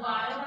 Water